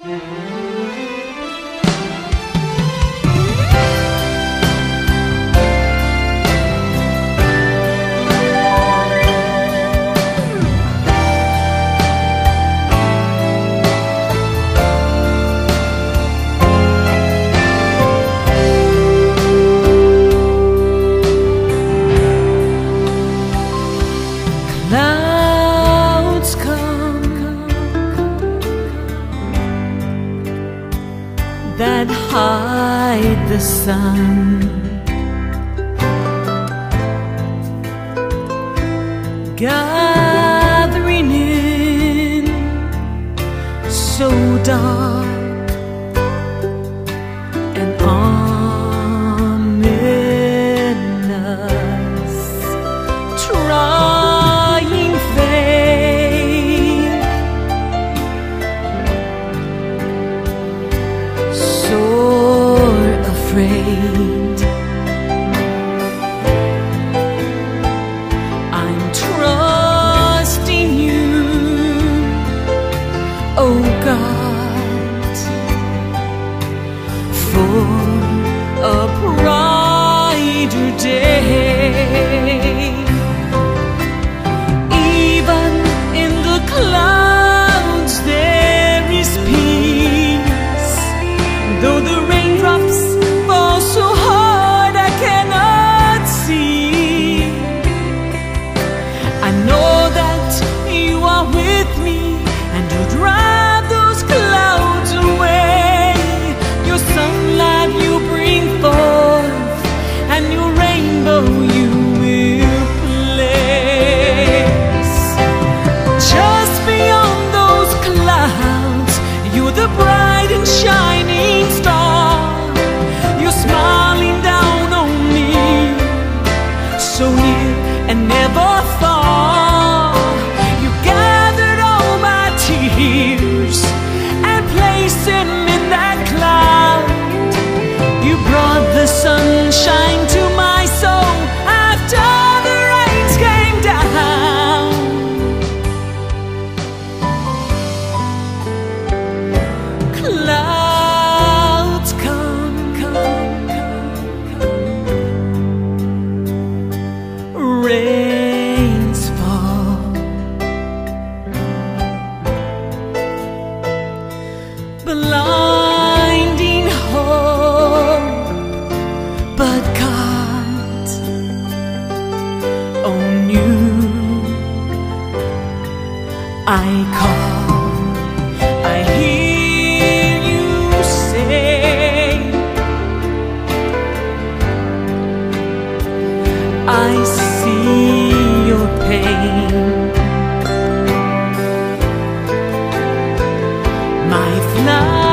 Mm-hmm. the sun. Gathering in so dark. sunshine. I call, I hear you say, I see your pain. My flag.